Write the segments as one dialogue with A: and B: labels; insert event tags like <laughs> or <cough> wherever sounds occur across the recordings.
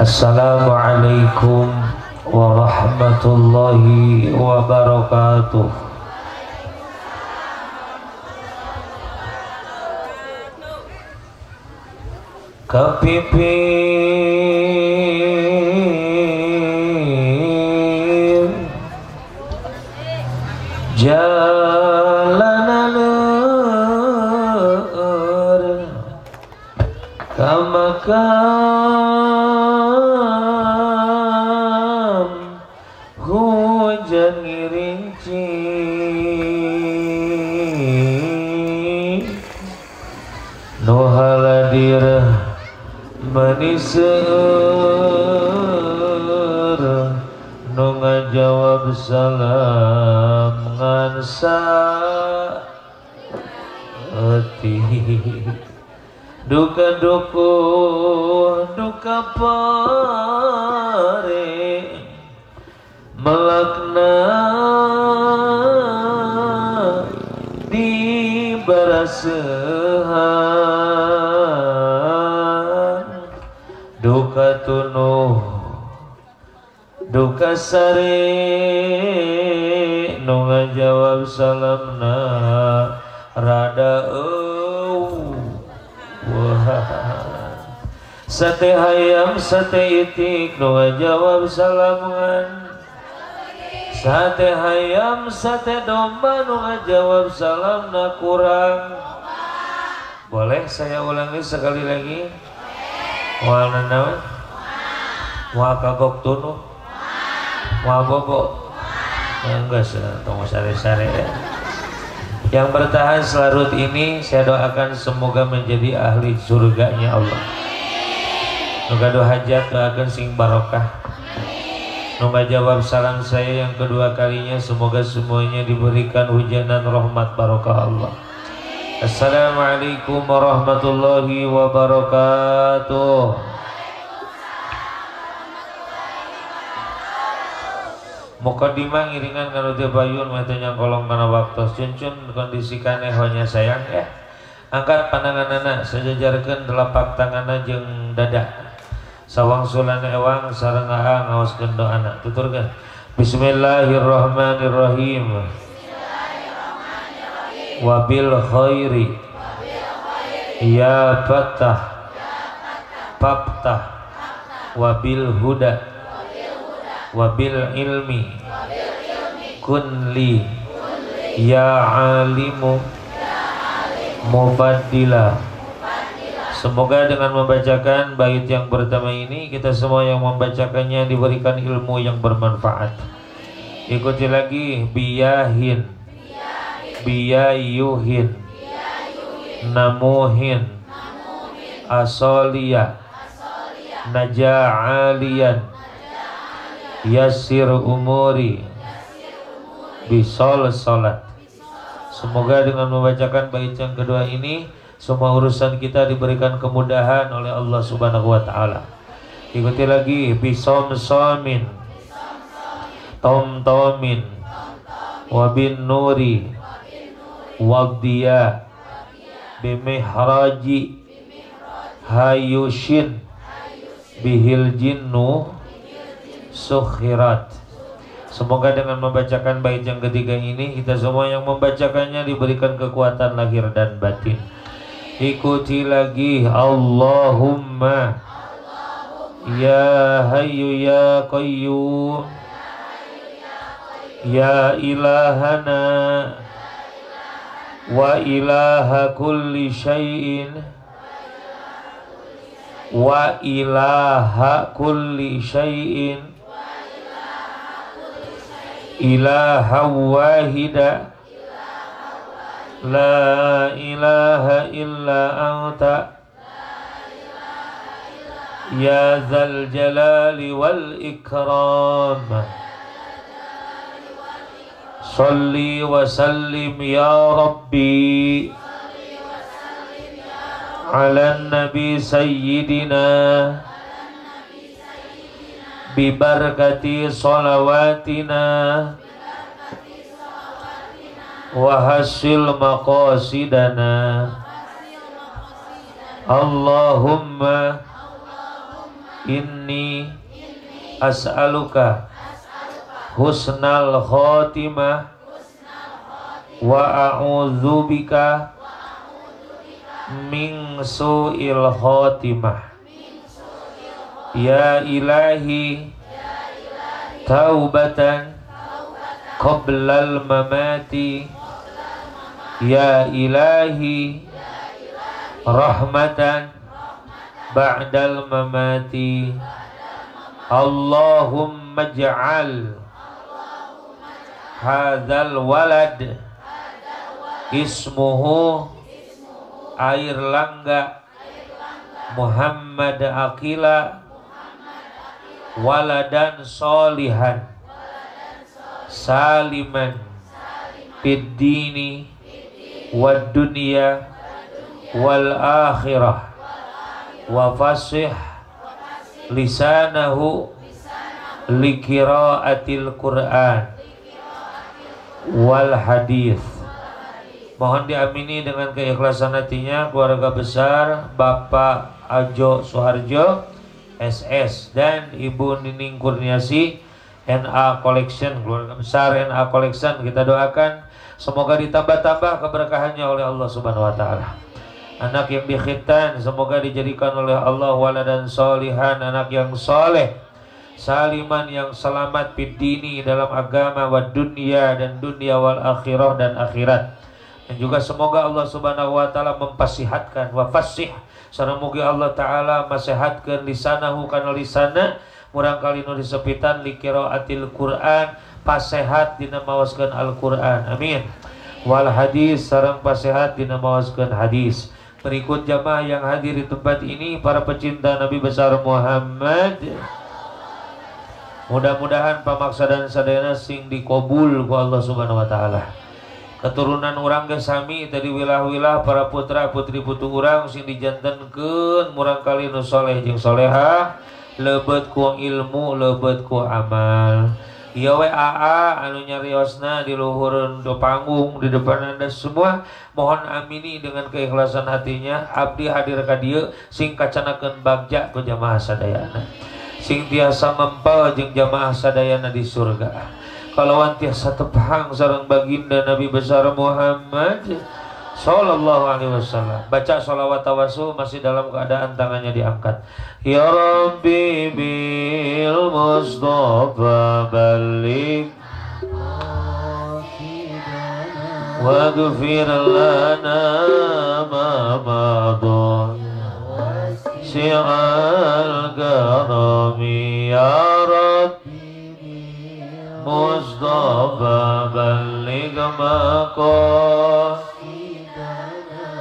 A: Assalamualaikum warahmatullahi wabarakatuh Kepipir Jalanan maniseur Nu ngajawab salam ngansa. Eti Duka duku Duka pare. Melakna Di barasehan Duka tunuh Duka sare Nu ngajawab salamna Rada eueuh. Sate hayam sate itik nu ngajawab salaman Sate hayam sate domba nu ngajawab salamna kurang. Boleh saya ulangi sekali lagi Moal nanawan Moal kagok tunu Moal bobo Enggak sih, tunggu sare-sare ya yang bertahan selarut ini saya doakan semoga menjadi ahli surganya Allah. Nuga hajat doakan sing barokah. Nuga jawab salam saya yang kedua kalinya semoga semuanya diberikan hujanan rahmat barokah Allah. Assalamualaikum warahmatullahi wabarakatuh. Mukadimah ngiringan kalau dia bayun mata kolong kana waktu. Cuncun kondisikan ehonya sayang ya. Angkat pandangan anak sejajarkan telapak tangan jeng dada sawang sulan ewang sareng kendo anak. Tuturkan. Bismillahirrahmanirrahim Wabil khairi. Ya fatah. Faftah Wabil huda. Wabil ilmi. Kunli ya alimu. Mubaddila Semoga dengan membacakan bait yang pertama ini kita semua yang membacakannya diberikan ilmu yang bermanfaat. Ikuti lagi biyahin, biyayuhin, namuhin, asolia, naja'alian, Yasir umuri. Bisol salat Semoga dengan membacakan bait yang kedua ini Semua urusan kita diberikan kemudahan oleh Allah subhanahu wa ta'ala. Ikuti lagi Bisom somin. Tom tomin. Wabin nuri Wabdiya Bimihraji Hayushin Bihil jinnu sukhirat Semoga dengan membacakan bait yang ketiga ini kita semua yang membacakannya diberikan kekuatan lahir dan batin. Ikuti lagi Allahumma Ya Hayyu Ya Qayyum Ya ilahana Wa ilaha kulli syai'in Wa ilaha kulli syai'in ilaha wahida. La ilaha illa anta. Ya zal jalali wal ikram Salli wa sallim ya Rabbi. Ala nabi sayyidina. Bibarakati salawatina. Wa hasil maqasidana. Allahumma inni as'aluka husnal khotimah. Wa a'udzubika min su'il khotimah. Ya ilahi taubatan qablal mamati. Ya ilahi rahmatan ba'dal mamati. Allahumma ja'al hadzal walad. Ismuhu. Air langga. Muhammad Akila. Waladan solihan. Saliman. Fiddini. Wad dunya wal akhirah wa fasih lisanahu. Likiraatil Quran wal hadis. Mohon diamini dengan keikhlasan hatinya keluarga besar Bapak Ajo Suharjo SS dan Ibu Nining Kurniasi NA Collection keluarga besar NA Collection. Kita doakan semoga ditambah-tambah keberkahannya oleh Allah Subhanahu wa taala. Anak yang dikhitan semoga dijadikan oleh Allah wala dan solihan anak yang soleh saliman yang selamat bidini dalam agama wa dunia dan dunia wal akhirah dan akhirat. Dan juga semoga Allah Subhanahu wa taala mempasihatkan wa fasih sareng mugi Allah taala masehatkeun lisanahu kana lisana murang kali nu disepitan li qiraatil Quran pasehat dina mawaskeun Al-Qur'an. Amin. Wal hadis sareng pasehat dina mawaskeun hadis. Berikut jamaah yang hadir di tempat ini para pecinta Nabi besar Muhammad Mudah-mudahan pamaksa dan sadayana sing dikobul ku Allah Subhanahu wa taala. Keturunan orang ge sami tadi wilah-wilah para putra putri putu urang sing dijantenkeun murang kali nu soleh jeung soleha lebet ku ilmu lebet ku amal. Iya we AA anu nyariosna di luhur do panggung di depan anda semua mohon amini dengan keikhlasan hatinya abdi hadir ka dieu sing kacanakeun bagja ku jamaah sadayana sing tiasa mempel jeung jamaah sadayana di surga. Kalawan tiasa tepang sareng baginda Nabi besar Muhammad Sallallahu alaihi wasallam. Baca salawat tawasul masih dalam keadaan tangannya diangkat. Ya Rabbi bil Mustafa balik Waghfir lana ma madon شعار كرمي يا ربي مصطفى بلغ مقاصدنا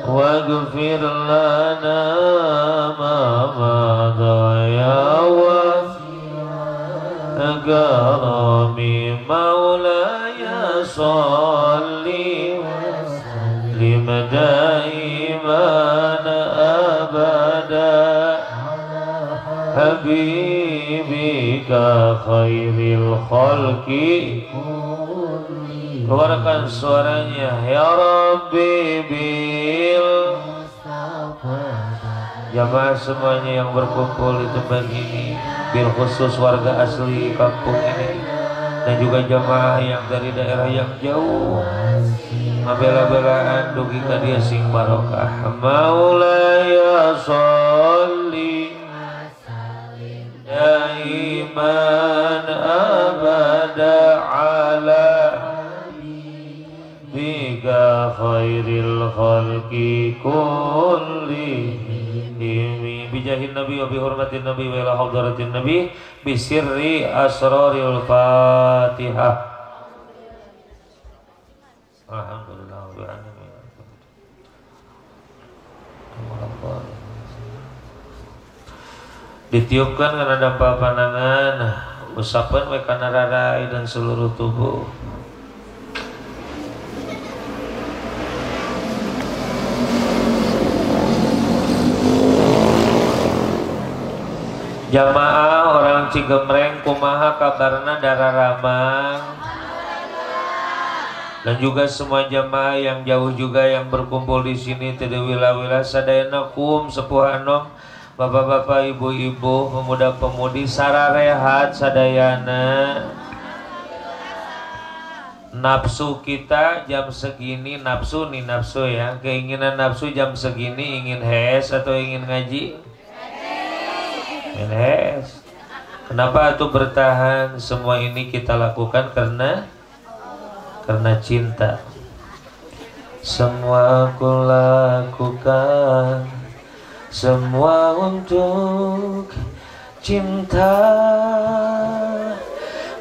A: واغفر لنا ما مضى يا واسع كرمي مولاي صلي وسلم دائما أبدا habibika khairil khalqi. Keluarkan suaranya ya rabbi bil jamaah semuanya yang berkumpul di tempat ini bil khusus warga asli kampung ini. Dan juga jamaah yang dari daerah yang jauh. Mabela-belaan dugi dia sing barokah. Maulaya sholli daiman abada ala bika khairil khalqi kulli. Bijahin nabi wa bihurmatin nabi wa ila hadratin nabi bisirri asraril fatihah. Alhamdulillah wa alamin ditiupkan karena dampak pandangan. Usapan we kana rarai dan seluruh tubuh. Jamaah orang Cigemreng kumaha kabarna darah ramang dan juga semua jamaah yang jauh juga yang berkumpul di sini tidak wilayah wilayah sadayana kum sepuh Bapak-bapak, ibu-ibu, pemuda-pemudi, sararehat sadayana. Nafsu kita jam segini nafsu nih nafsu ya. Keinginan nafsu jam segini ingin hes atau ingin ngaji? Ingin hes. Kenapa itu bertahan? Semua ini kita lakukan karena karena cinta. Semua aku lakukan semua untuk cinta.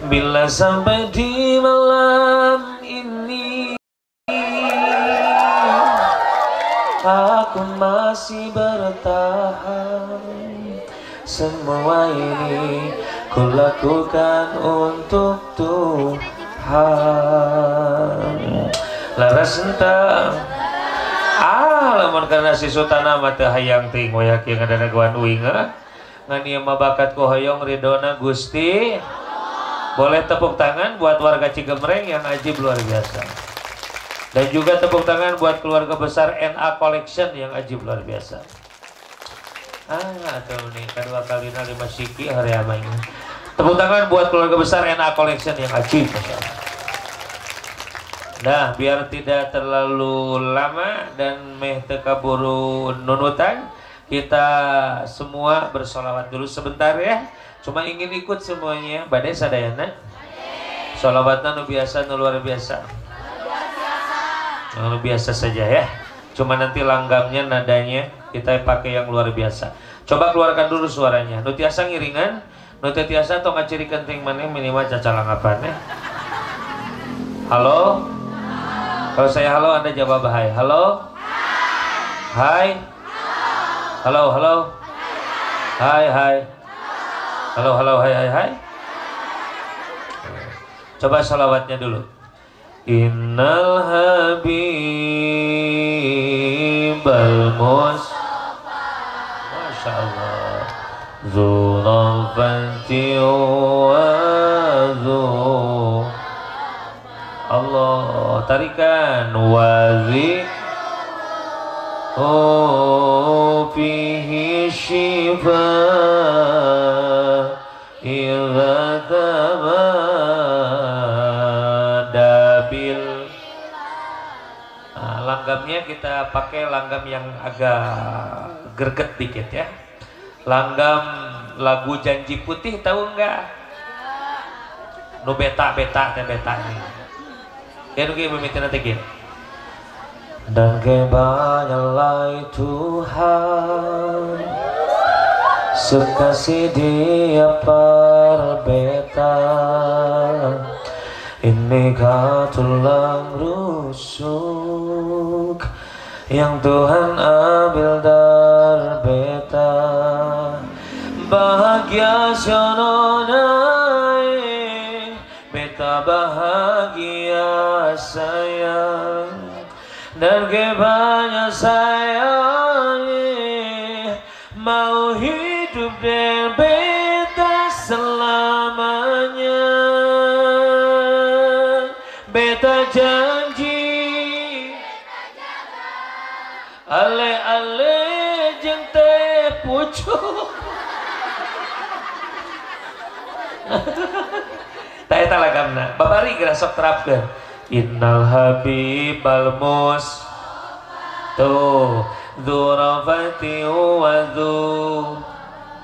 A: Bila sampai di malam ini Aku masih bertahan. Semua ini ku lakukan untuk Tuhan. Laras entah ah lamun karena si sutana mah teu hayang ting yakin ada naguan uing ngan ieu mah bakat ku hoyong ridona Gusti? Boleh tepuk tangan buat warga Cigemreng yang ajib luar biasa. Dan juga tepuk tangan buat keluarga besar NA Collection yang ajib luar biasa. Ah atau nih kedua kali nali masiki hari amanya. Tepuk tangan buat keluarga besar NA Collection yang ajib Masya Nah, biar tidak terlalu lama dan meh tekaburu nunutan, kita semua bersolawat dulu sebentar ya. Cuma ingin ikut semuanya. Badai sadayana. Solawatnya nu biasa, nu luar biasa. Yang luar biasa saja ya. Cuma nanti langgamnya, nadanya kita pakai yang luar biasa. Coba keluarkan dulu suaranya. Nu tiasa ngiringan, nu tiasa atau ngacirikan ting mana minimal cacalang apa nih. Halo? Kalau saya halo, Anda jawab hai. Halo? Hai. Halo, halo. Hai, hai. Halo, halo, hai, hai, hai. Coba salawatnya dulu. Innal habib al-mus Masya Allah Zulafati wa Allah tarikan. Wazi. Oh fihi shifa nah, Langgamnya kita pakai langgam yang agak gerget dikit ya. Langgam lagu janji putih tahu enggak? Nu beta beta teh beta nih Kaya kayak memitin nanti Dan kebanyalai Tuhan. Sekasih dia perbeta. Ini tulang rusuk Yang Tuhan ambil dari sayang dan kebanyak sayang mau hidup dan beta selamanya. Beta janji ale ale jente pucuk <laughs> tak eta lagamna babari geura sok terapkeun Innal habib al mus. Tuh. Dzurafati wa dhu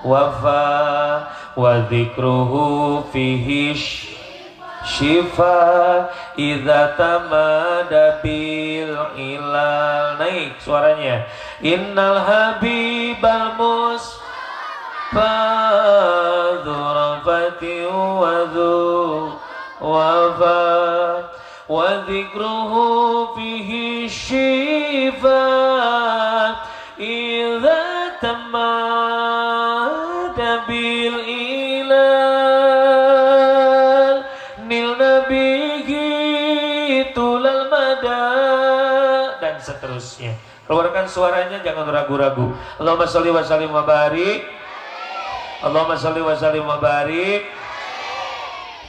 A: Wafa Wa dhikruhu fihi Shifa Iza tamada bil ilal. Naik suaranya. Innal habib al mus Dzurafati wa dhu Wafa وذكره فيه الشفاء إذا تماد بالإلال نلنا به طول المدى dan seterusnya keluarkan suaranya jangan ragu-ragu Allahumma sholli wa sallim wa barik Allahumma sholli wa sallim wa barik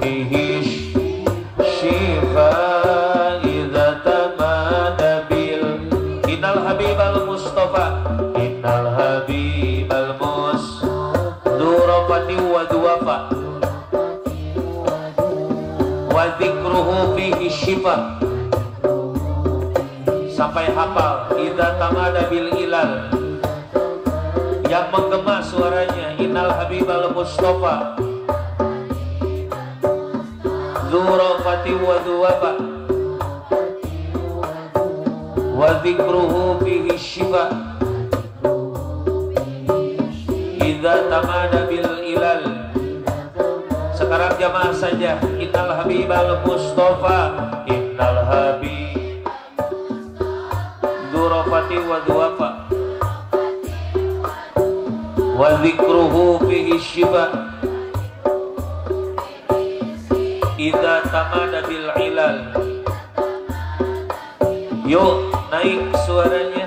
A: fihi syifa idza tamada bil innal habibal mustafa innal habibal mus durafati wa duwafa wa dzikruhu fihi syifa sampai hafal. idza tamada bil ilal yang menggema suaranya. innal habibal mustafa dzurafati wa duwafa wa dzikruhu fihi syifa idza tamada bil ilal. Sekarang jamaah saja innal habibal mustafa innal habib. Dzurafati wa duwafa wa dzikruhu fihi syifa yuk naik suaranya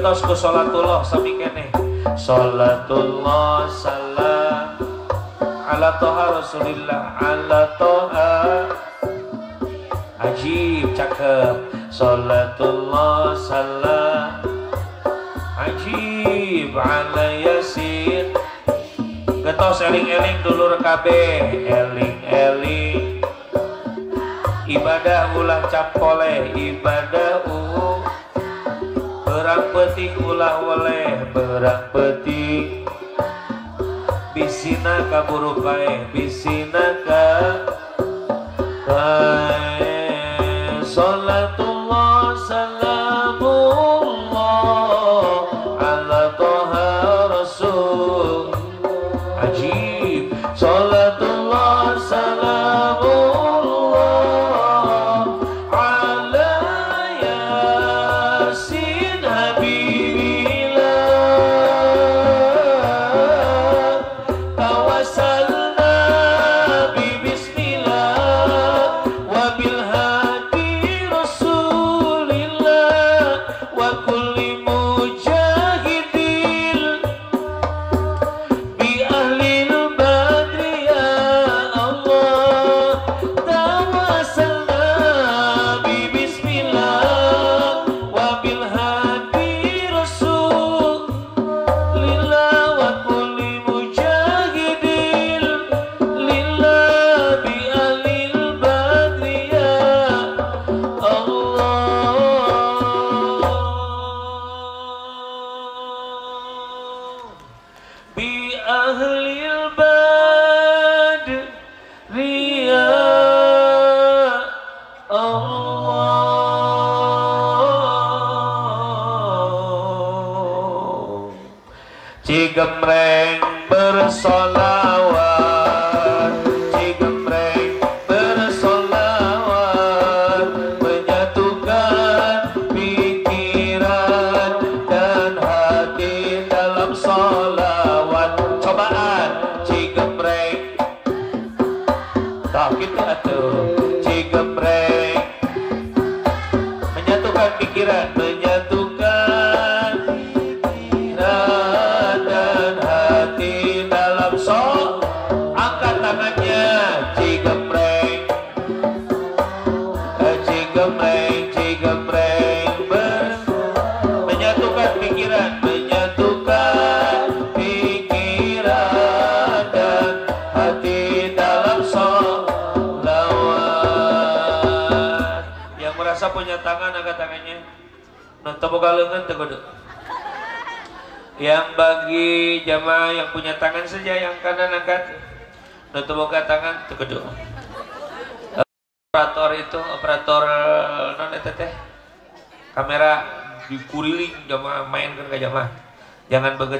A: Getos ku sholatullah sami kene. Sholatullah salam Ala toha rasulillah Ala toha. Ajib cakep. Sholatullah salam Ajib ala yasin Getos eling-eling dulur kabeh Eling-eling. Ibadah ulah campole Ibadah uh batik ulah oleh berang petik bisina kaburu pae bisina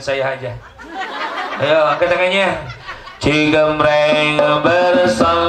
A: murid saya aja. Ayo angkat tangannya. Cigambreng bersama.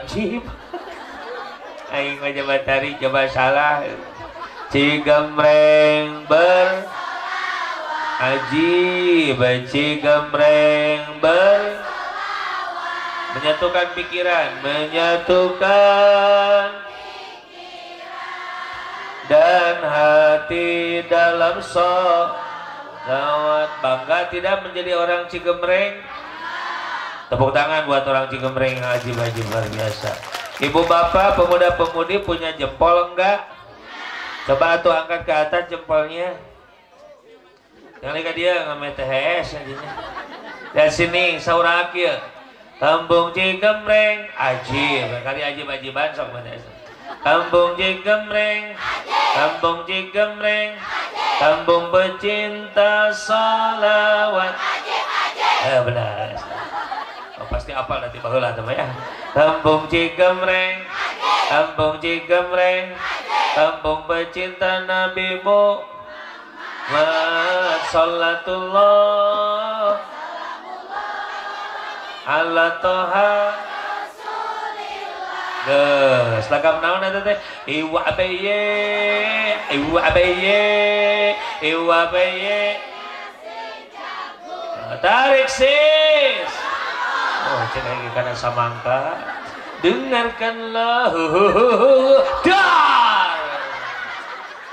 A: wajib. Aing mah jabatari coba salah. Cigemreng ber. Aji baci gemreng ber. Menyatukan pikiran menyatukan dan hati dalam sok. Bangga tidak menjadi orang cigemreng. Tepuk tangan buat orang cikemring Haji Haji luar biasa. Ibu bapak pemuda-pemudi punya jempol enggak? Coba tuh angkat ke atas jempolnya. Yang lihat dia ngamet THS aja. Dan sini sahur akhir Kampung cikemring Aji, kali Aji Haji Bansok mana? Kampung Cigembreng, Kampung Cigembreng, Kampung pecinta solawat. Eh benar pasti apal nanti baheula teman ya Kampung Cigemreng Kampung Cigemreng Kampung pecinta Nabi Muhammad Salatullah ala toha Gus, lagam naon eta teh? Iwa beye, iwa beye, iwa beye. Tarik sis. Oh, cek lagi karena samangka. Dengarkanlah. Dar.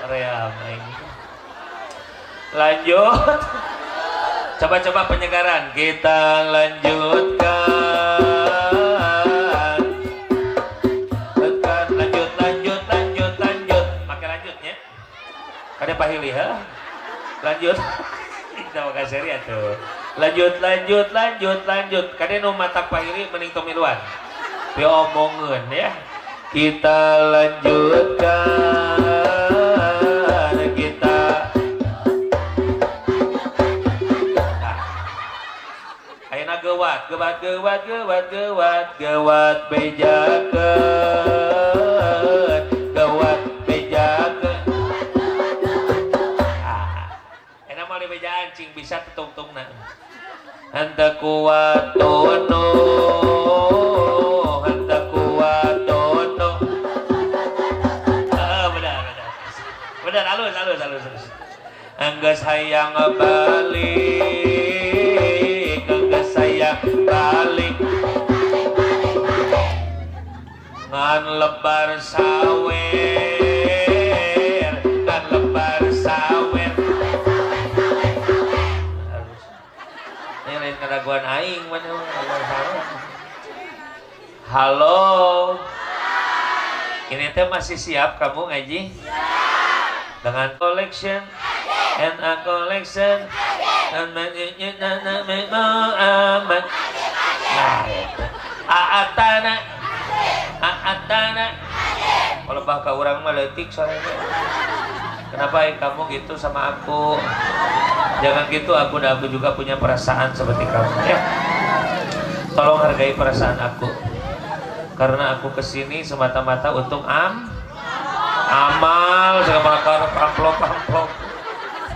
A: Area main. Lanjut. Coba-coba penyegaran kita lanjutkan. Lanjutnya. Ada Pak Hili ha? Lanjut. Kita mau ya tuh. Lanjut lanjut lanjut lanjut. Kade nu matak Pak Hili mending tomiluan. Diomongin ya. Kita lanjutkan. gewat gewat gewat gewat gewat gewat bejakeun hanta kuat tono hanta kuat tono benar benar. Benar halus halus halus anggas hayang balik balik. Ngan lebar sawer keraguan aing mana halo ini teh masih siap kamu ngaji dengan collection and a collection and aman aatana aatana kalau bahkan orang meletik soalnya kenapa kamu gitu sama aku? Jangan gitu aku dan aku juga punya perasaan seperti kamu ya. Tolong hargai perasaan aku. Karena aku ke sini semata-mata untuk am amal segala amplop amplop.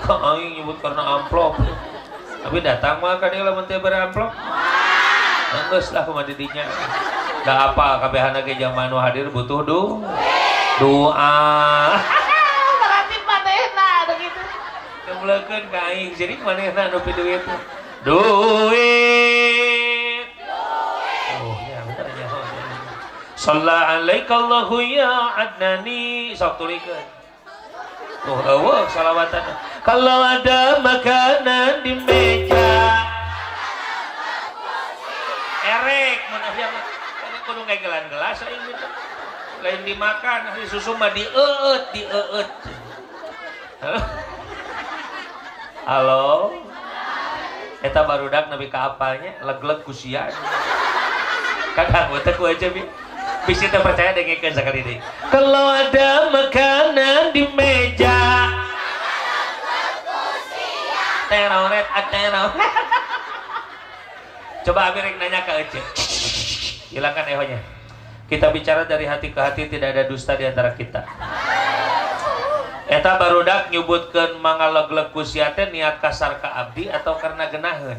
A: Kok aing nyebut karena amplop? Tapi datang mah kan dia menteri beramplop. Enggeus lah kumaha didinya. Apa kabehana ge zaman hadir butuh du doa. Berarti manehna anu kitu. Kemuleukeun ka aing jadi manehna nu pi duit. Duit. Oh ya bener ya. Shalla alaika Allahu ya adnani sok tulikeun. Tuh eueuh salawatan. Kalau ada makanan di meja erek mun mah kudu ngegelan gelas lain dimakan susu mah dieut dieut halo? Eta barudak nabi ka apalnya? Leg-leg kusia. Kakak teh ku aja bi. Bisa teh percaya dengekeun sekali deh kalau ada makanan di meja. Teroret teroret Coba Amir nanya ke Ece. Hilangkan ehonya. Kita bicara dari hati ke hati tidak ada dusta di antara kita. Eta barudak nyebutkan mangaleg-leg kusiate niat kasar ke abdi atau karena genahan?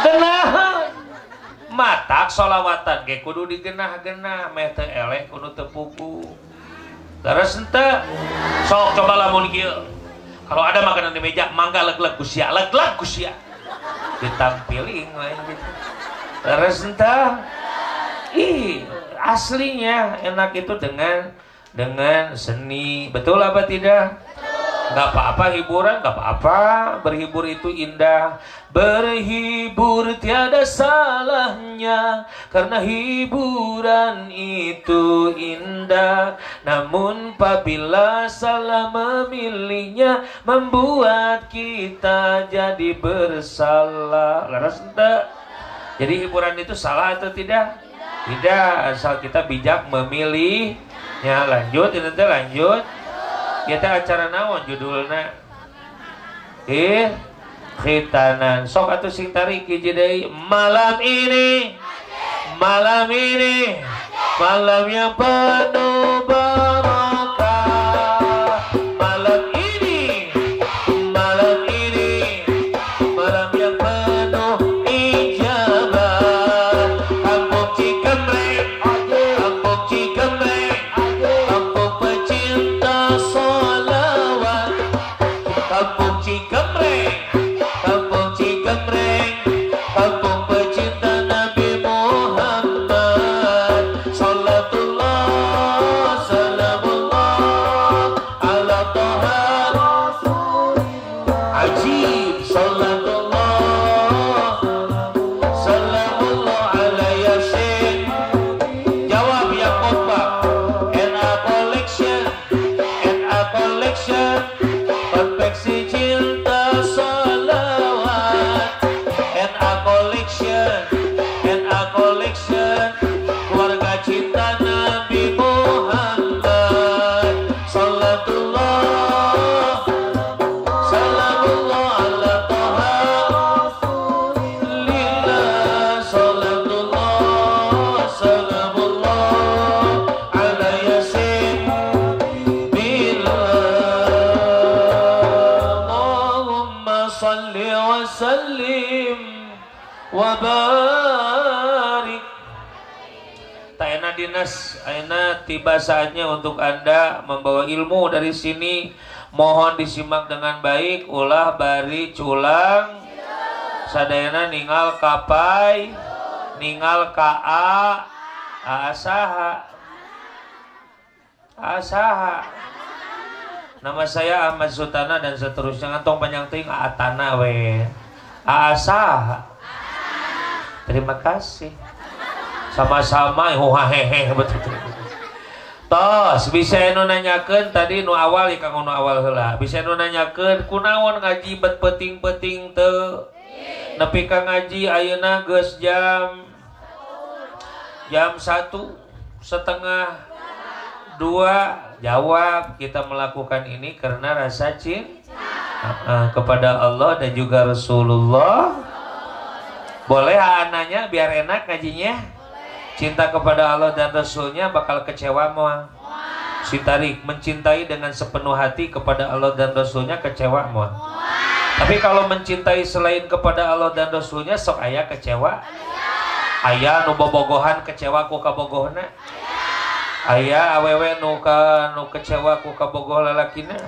A: Genahan. Matak solawatan ge kudu digenah-genah meh eleh kudu teu pupu. Terus ente sok coba lamun kieu. Kalau ada makanan di meja mangga leg-leg kusia, leg-leg kusia ditampilin lain gitu terus entah ih aslinya enak itu dengan dengan seni. Betul apa tidak? Nggak apa-apa hiburan nggak apa-apa. Berhibur itu indah. Berhibur tiada salahnya. Karena hiburan itu indah. Namun apabila salah memilihnya membuat kita jadi bersalah. Laras enggak jadi hiburan itu salah atau tidak. Tidak. Asal kita bijak memilih ya lanjut ini lanjut. Kita acara naon judulnya eh khitanan. Sok atau sing tarik malam ini malam ini malam yang penuh tiba saatnya untuk Anda membawa ilmu dari sini. Mohon disimak dengan baik, ulah bari culang. Sadayana ningal kapai, ningal kaa, asaha. Asaha. Nama saya Ahmad Sultana dan seterusnya ngantong panjang ting atana we. Asaha. Terima kasih. Sama-sama hehe betul. Tos bisa nu nanyakan tadi nu awal kang nu awal hela bisa nu nanyakan kunaon ngaji bet peting-peting te? Nepi ka ngaji ayeuna geus jam jam satu setengah dua. Jawab kita melakukan ini karena rasa cinta uh, kepada Allah dan juga Rasulullah. Boleh anaknya biar enak ngajinya Cinta kepada Allah dan Rasulnya bakal kecewa mual. Si tarik mencintai dengan sepenuh hati kepada Allah dan Rasulnya kecewa mual. Tapi kalau mencintai selain kepada Allah dan Rasulnya sok ayah kecewa. Ayah nu bobogohan kecewa ku kabogohna. Ayah awewe nu ka nu kecewa ku kabogoh lalakina.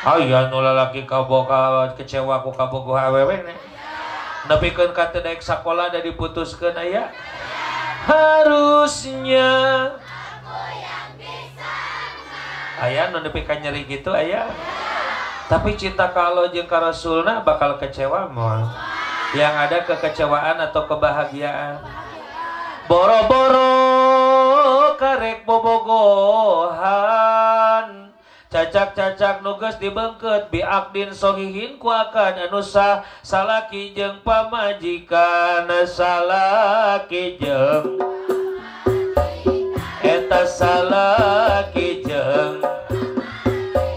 A: Ayah nu lalaki kaboga kecewa ku kabogoh awewe ne. Nepikeun ka teu daek sakola da diputuskeun ayah harusnya. Ayah nonepikan nyeri gitu ayah? Tapi cinta kalau jeng Rasulna bakal kecewa mal yang ada kekecewaan atau kebahagiaan. Boro-boro karek bobogohan cacak-cacak nugas dibengket biakdin sohihin kuakan anusa salaki jeng pamajikan salaki jeng. Eta salaki jeng.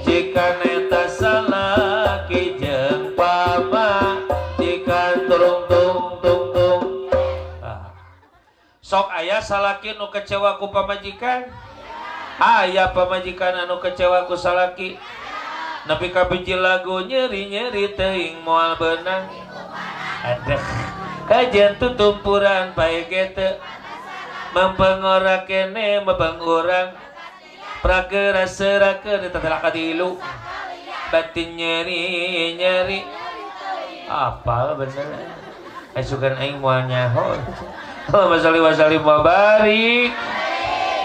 A: Jika eta salaki jeng pamajikan turung tung tung tung ah. sok ayah salaki nu kecewa ku pamajikan ayah pemajikan anu kecewa ku salaki. Nabi kabiji lagu nyeri nyeri teing mual benang ada kajian tutumpuran baik gitu mempengorak kene mebang orang prakera seraka di kadilu. Batin nyeri nyeri apa bener. Esukan aing mual nyaho <laughs> Allahumma sholli wa sallim wa barik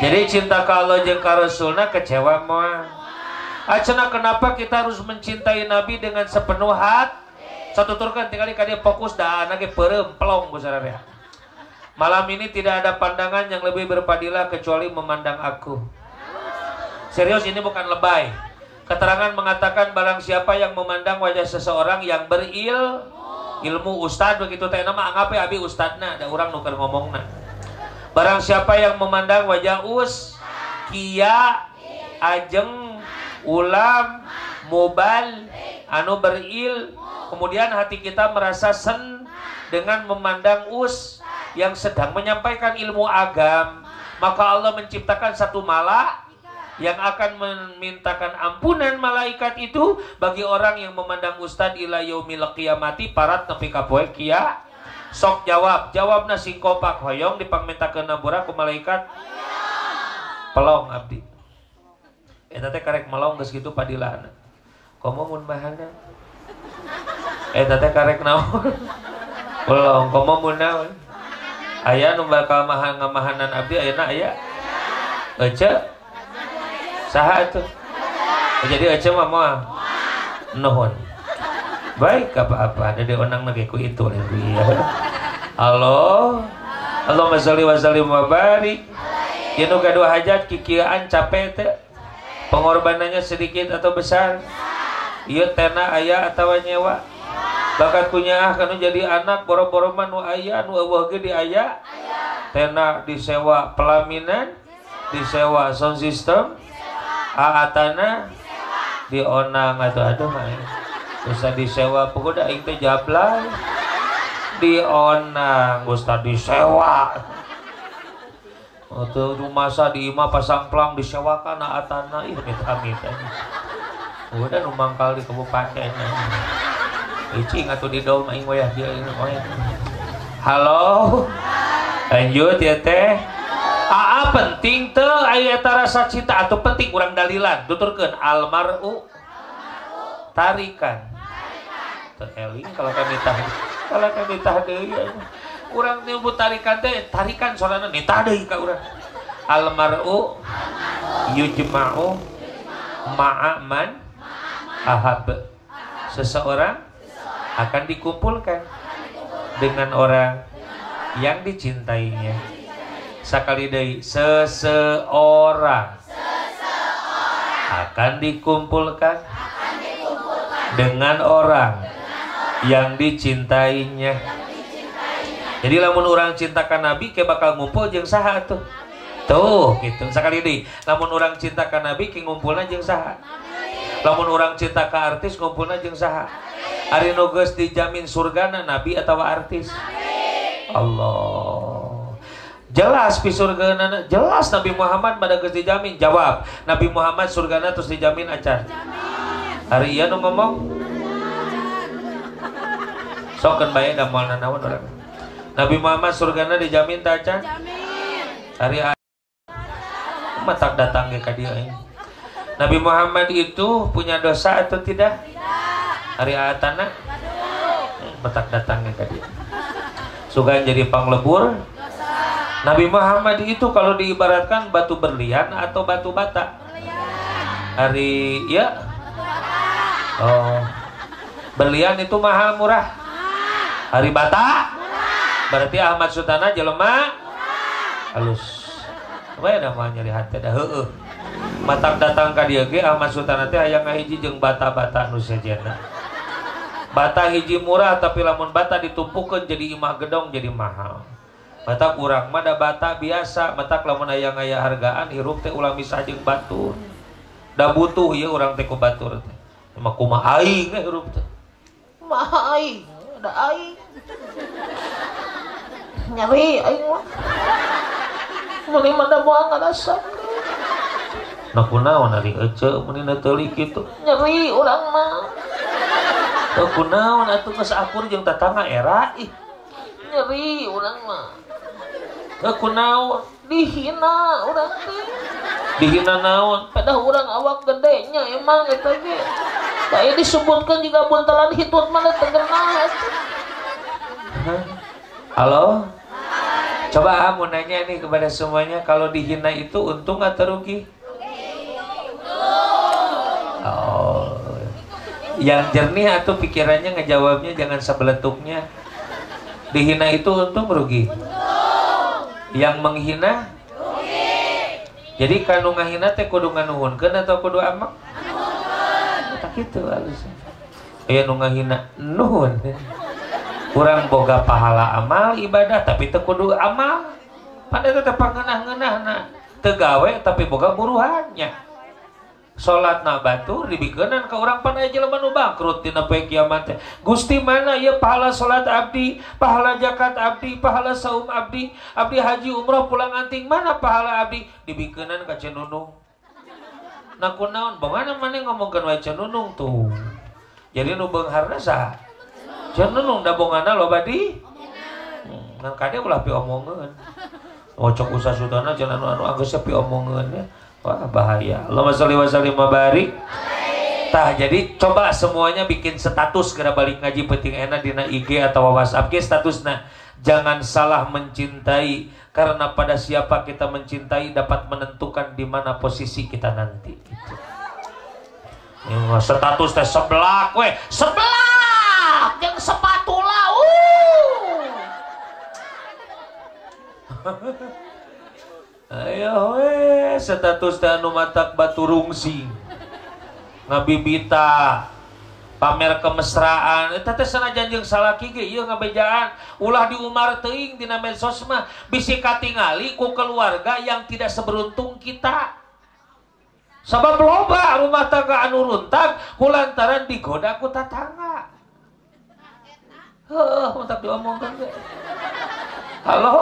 A: jadi cinta kalau jeng Rasulna kecewa mah Acena kenapa kita harus mencintai Nabi dengan sepenuh hati? Satu turkan tinggal dia fokus dah anaknya perem pelong ya. Malam ini tidak ada pandangan yang lebih berpadilah kecuali memandang aku. Serius ini bukan lebay. Keterangan mengatakan barang siapa yang memandang wajah seseorang yang beril ilmu ustad begitu teh nama anggap abi ustadna ada orang nuker ngomongna. Barang siapa yang memandang wajah us kia ajeng ulam mobal anu beril kemudian hati kita merasa sen dengan memandang us yang sedang menyampaikan ilmu agam maka Allah menciptakan satu malak yang akan memintakan ampunan malaikat itu bagi orang yang memandang ustad ila yaumil qiyamati parat nepi ka kia sok jawab. Jawab nasi kopak hoyong dipangmintakeun nabura ku malaikat? Pelong abdi. Eta teh karek melong geus kitu padilana komo mun bahana eta teh karek naon? <laughs> Pelong komo mun naon? Aya nu bakal mahan ngamahanan abdi ayeuna aya? Ece saha itu jadi aja mama nuhun baik apa-apa. Ada onang lagi ku itu ya halo. Halo masali wasali mabarik ya nu gaduh hajat kikiaan capek teh. Pengorbanannya sedikit atau besar? Iya tena ayah atau nyewa? Bakat punya ah kanu jadi anak boro-boro manu ayah nu eueuh ge di ayah tena disewa pelaminan disewa sound system aatana dionang atau aduh bisa disewa pegoda teh jablay. Dionang Ustaz disewa. Atau rumah sa di imah pasang pelang disewakan aatana ih amit amit udah numang kali di kabupaten Icing atau di dom aing wayah dia Halo? Lanjut ya teh. Aa penting te ayat rasa cinta atau penting kurang dalilan. Tuturkan almaru. Tarikan tereling kalau kami tahu kalau kami tahu ya. Kurang nyebut tarikan teh tarikan soalnya nita deh ka urang almaru yujma'u ma'aman ahab. Seseorang akan dikumpulkan dengan orang yang dicintainya. Sakali deui seseorang akan dikumpulkan, dengan orang yang dicintainya. Jadi lamun orang cintakan Nabi ke bakal ngumpul jeng saha tuh. Tuh gitu sekali deui. Lamun orang cintakan Nabi ke ngumpulna jeng saha. Lamun orang cinta ke artis ngumpulna jeng saha. Ari nu dijamin surgana Nabi atau artis? Allah jelas pi surga jelas Nabi Muhammad pada geus dijamin jawab Nabi Muhammad surgana terus dijamin acar hari iya nu ngomong sok kan bae da moal nanaon orang? Nabi Muhammad surgana dijamin tak acar hari matak datang ke kadia Nabi Muhammad itu punya dosa atau tidak? Hari atana matak datang ke kadia suka jadi panglebur. Nabi Muhammad itu kalau diibaratkan batu berlian atau batu bata? Hari ya? Oh. Berlian itu mahal murah. Hari bata? Berarti Ahmad Sultana jelema halus. Apa ya namanya nyari hati dah heueuh. Matak datang ka dieu ge Ahmad Sultana teh aya ngahiji jeung bata-bata nu sejenna. Bata hiji murah tapi lamun bata ditumpukeun jadi imah gedong jadi mahal mata kurang mada bata biasa mata lamun aya ngaya hargaan hirup teh ulah misah jeung batur da butuh ya orang teh ku batur teh mah kumaha aing hirup teh kumaha aing ada aing nyari aing mah mani mada moal ngarasa Nah kunaon ari ece meni neuteulik kitu nyeri urang mah Teu kunaon atuh geus akur jeung tatangga era ih nyeri urang mah aku naon? Dihina orang teh. Dihina naon? Pada orang awak gedenya emang itu ge. Kayak disebutkan juga buntalan hitut mana terkenal halo? Coba mau nanya nih kepada semuanya kalau dihina itu untung atau rugi? Yang jernih atau pikirannya ngejawabnya jangan sebeletuknya. Dihina itu untung rugi yang menghina? Jadi kanu ngahina teh kudu nganuhunkeun atau kudu amak? Tak gitu halusnya aya nu ngahina nuhun. Kurang boga pahala amal ibadah tapi teu kudu amal. Pada tetep pangenah-ngenah na tegawe tapi boga buruhannya salat na batur dibikenan ke orang pan aja jelema nu bangkrut dina poe kiamat Gusti mana ya pahala salat abdi pahala zakat abdi pahala saum abdi abdi haji umrah pulang anting mana pahala abdi? Dibikenan ka cenunung. Nah kunaon? Bagaimana mana ngomongkeun wae cenunung tuh? Jadi nu beungharna saha cenunung da bongana loba di? Hmm, ngan kade ulah pi omongeun. Ngocok usah sudana jangan anu anggeus pi omongeun ya Wah bahaya. Allahumma sholli wa sallim wa barik. Tah jadi coba semuanya bikin status kira balik ngaji penting enak dina IG atau WhatsApp ke statusnya. Jangan salah mencintai karena pada siapa kita mencintai dapat menentukan di mana posisi kita nanti. Gitu. Ya, status teh sebelah kue sebelah yang sepatula. Uh. <laughs> Ayo status Danu mata Baturungsi. Ngabibita pamer kemesraan. Eh, Sana janjeng salah kebejaan ulah di Umar teing di sosma bisi katingaliku keluarga yang tidak seberuntung kita. Sabab loba rumah tangga anu runtang kulantaran digoda ku tatangga heuh mentak diomongkeun halo.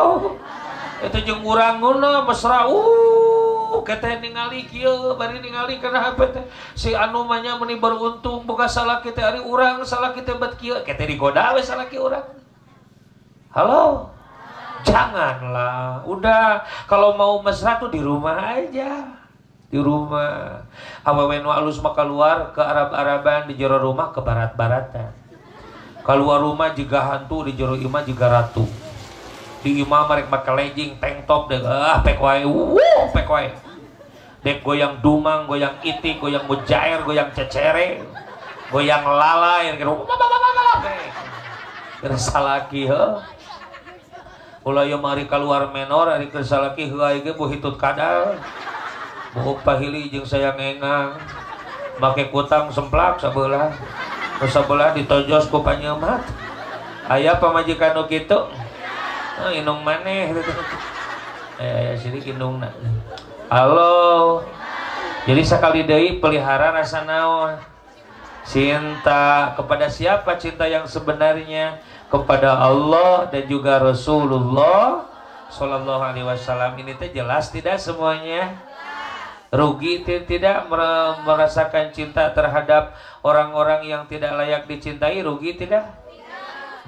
A: Itu jeung urang guna mesra uh kita ningali kieu bari ningali kana HP teh. Si anu manya meni beruntung boga salah kita ari urang salah kita bet kieu kita digoda we salah kieu urang. Halo? Janganlah udah kalau mau mesra tuh di rumah aja di rumah. Awewe nu alus mah keluar ke Arab-Araban di jero rumah ke barat-baratan. Keluar rumah juga hantu di jero imah juga ratu di imam mereka pakai legging tank top deh ah pek wae wuh pek dek goyang dumang goyang iti goyang mujair goyang cecere goyang lalai gitu kerasa lagi ha ulah yo mari keluar menor hari kerasa lagi heuai ge hitut kadal. Bu pahili jeung saya ngengang make kutang semplak sebelah sebelah ditojos ku panyemat. Aya pamajikan nu kitu oh, inung maneh. <laughs> Eh sidik inung nak. Halo. Jadi sekali deui pelihara rasa naon? Cinta kepada siapa? Cinta yang sebenarnya kepada Allah dan juga Rasulullah Shallallahu Alaihi Wasallam. Ini teh jelas tidak semuanya? Rugi tidak merasakan cinta terhadap orang-orang yang tidak layak dicintai? Rugi tidak?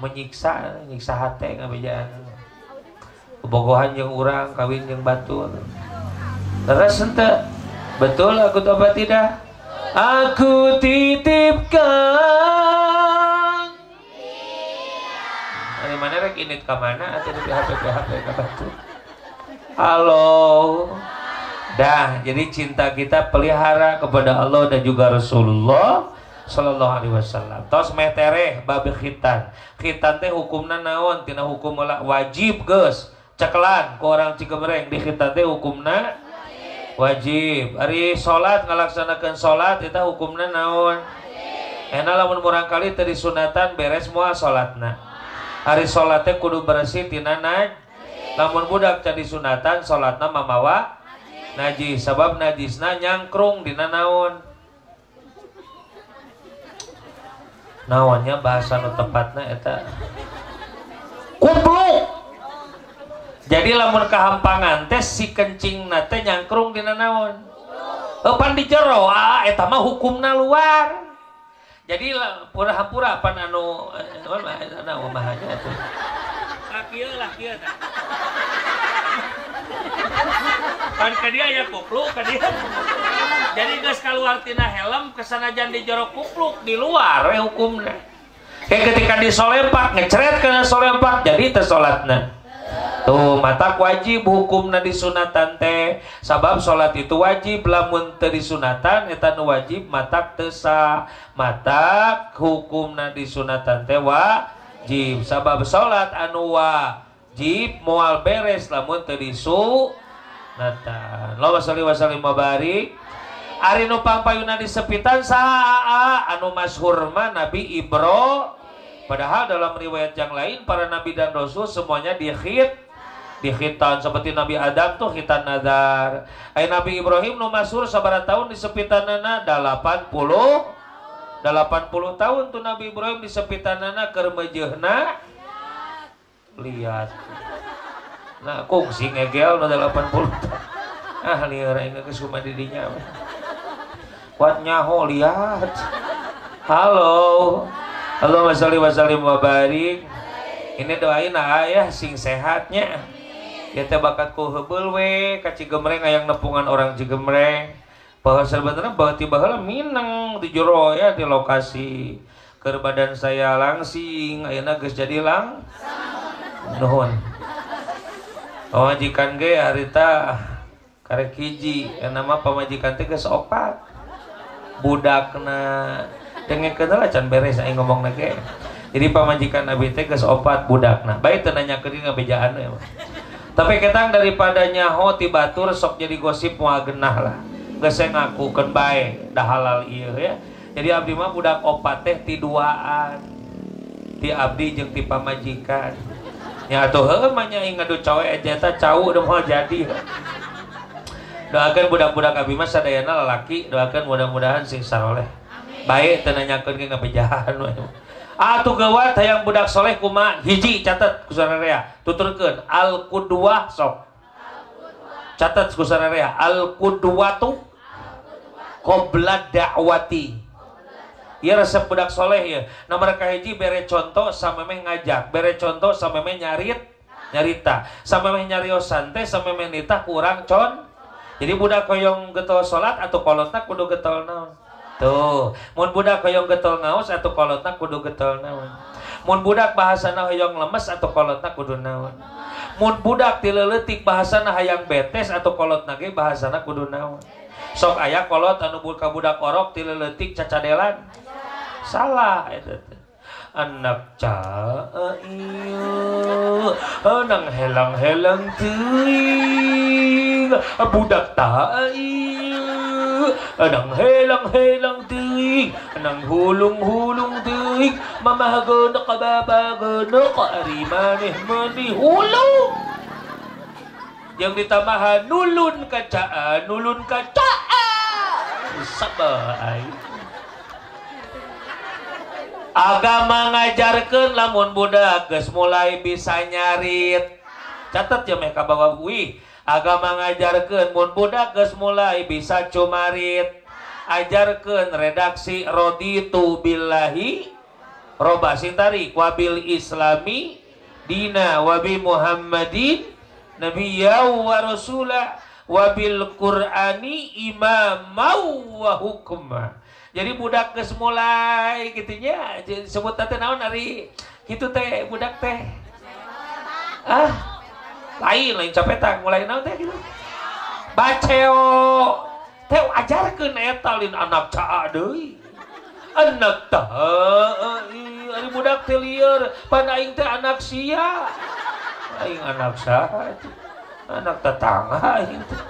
A: Menyiksa menyiksa hati ngabejaan bogohan yang orang kawin yang batur terus ente. Betul aku tahu tidak? Aku titipkan. Dari mana rek ini ke mana? Atau di HP HP ke batu. Halo. Dah jadi cinta kita pelihara kepada Allah dan juga Rasulullah Sallallahu Alaihi Wasallam. Tos metereh babi khitan. Khitan teh hukumna naon? Tina hukum wajib gus cekelan ke orang Cikemereng di kita teh hukumna wajib. Hari salat ngalaksanakan salat itu hukumna naon? Enak lamun murang kali tadi sunatan beres semua salatna hari salatnya kudu bersih tina naj lamun budak jadi sunatan salatna mamawa najis. Sebab najisna nyangkrung dina naon? Naonnya bahasa nu tepatna eta? Kupluk jadi lamun kehampangan tes si kencing nate nyangkrung di nanaon pan di jero ah eta mah hukumna luar. Jadi pura-pura pan anu anu mah aja tuh. Lakieu lakieu pan ka dia ya kupluk ka dia. Jadi geus kaluar tina helm kesanajan di jero kupluk di luar we hukumna. Kayak ketika di solempak ngecret ke solempak jadi tersolatna tuh mata wajib hukum na disunatan teh. Sabab salat itu wajib lamun teu disunatan eta nu wajib matak teu sah. Mata hukum na disunatan teh wajib. Sabab salat anu wajib moal beres lamun teu disunatan Allahumma sholli wa sallim wa barik. Ari nu pampayuna disepitan saha anu masyhur mah Nabi Ibrahim. Padahal dalam riwayat yang lain para nabi dan rasul semuanya dikhit di khitan seperti Nabi Adam tuh khitan nazar. Ay Nabi Ibrahim nu masur sabara tahun di sepitanana 80 80 tahun tuh Nabi Ibrahim di sepitanana keur meujeuhna lihat. Nah, kungsi ngegel nu 80 Ah, liar aing geus kumaha di dinya. Kuat nyaho lihat. Halo. Halo sholli wa sallim wa barik. Ini doain ayah sing sehatnya. Ya teh bakat ku hebel we ka Cigemreng yang nepungan orang Cigemreng. Bahwa sebenarnya bahwa tiba heula mineng di jero ya di lokasi. Ke badan saya langsing ayeuna geus jadi lang nuhun. Pamajikan ge harita karek hiji nama pamajikan teh geus opat budakna dengekeun lah can beres aing ngomong ge jadi pamajikan abi teh geus opat budakna baik teu nanyakeun ngabejaan ya tapi ketang daripada nyaho ti batur sok jadi gosip mau genah lah. Geus ngakukeun bae dah halal iya ya. Jadi abdi mah budak opat teh ti duaan. Ti abdi jeung ti pamajikan. Ya atuh heuh mah nya ngadu cawe eta cau udah mau jadi. Doakan budak-budak abdi mah sadayana lalaki doakan mudah-mudahan sing saroleh baik teu nanyakeun ke ngabejahan we. Atuh gawat hayang budak soleh kuma hiji catat kusararea tuturkeun al qudwah sok. Catat kusararea al qudwatu qabla da'wati. Iya resep budak soleh ya. Nah mereka hiji bere contoh sama meh ngajak, bere contoh sama meh nyarit, nyarita, sama meh nyariosan teh sama meh nita kurang con. Jadi budak koyong getol salat atau kolotna kudu getol naon. tuh. Mun budak hoyong getol ngaos atau kolotna kudu getol naon? Mun budak bahasana hoyong lemes atau kolotna kudu naon? Mun budak tileletik bahasana hayang betes atau kolotna ge bahasana kudu naon? Sok aya kolot anu ka budak orok tileletik cacadelan. Salah eta anak caieu nang helang-helang teuing. Budak tai Anang helang-helang ting. Anang hulung-hulung ting. Mamahagana kababagana Kaarimaneh manih hulung. Yang ditamahan nulun kacaan Nulun kacaan Sabay Agama ngajarkan lamun budak Ges mulai bisa nyarit. Catat ya mereka bawa wih agama ngajarkan mun budak geus mulai bisa cumarit. Ajarkan redaksi roditu billahi roba sintari wabil islami dina wabi muhammadin nabiyya wa rasula wabil qur'ani imamau wa hukma. Jadi budak geus mulai gitunya sebut teh naon ari? Kitu teh budak teh. Ah lain lain capetan mulai naon teh gitu baceo teh ajarkeun eta lin anak caa deui anak teh ari budak teh lieur pan aing teh anak sia aing anak saha anak tetangga aing teh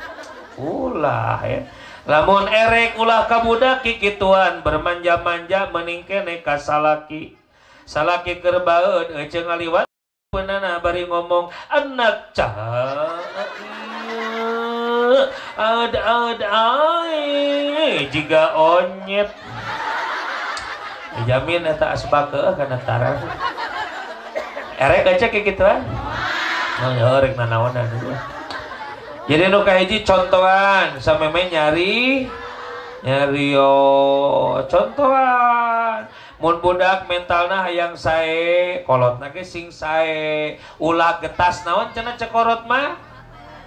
A: ulah ya lamun erek ulah kabudak kikituan bermanja-manja meningke neka salaki. Salaki keur kerbaeun eceng ngaliwat. Penana bari ngomong anak cah ada ada jika onyet. Jamin eta asbake kana taran erek aja kayak gituan oh ya rek nanaonan jadi nu kahiji contohan sameme nyari nyari yo contohan mun budak mentalna hayang sae kolotna ge sing sae. Ulah getas naon cenah cekorot mah?